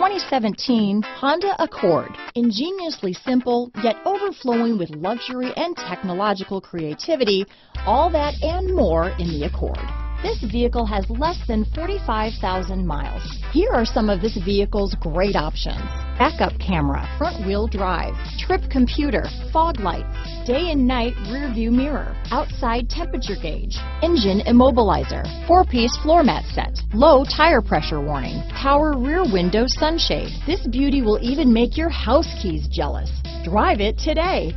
2017 Honda Accord. Ingeniously simple, yet overflowing with luxury and technological creativity, all that and more in the Accord. This vehicle has less than 45,000 miles. Here are some of this vehicle's great options. Backup camera, front wheel drive, trip computer, fog lights, day and night rear view mirror, outside temperature gauge, engine immobilizer, four piece floor mat set, low tire pressure warning, power rear window sunshade. This beauty will even make your house keys jealous. Drive it today.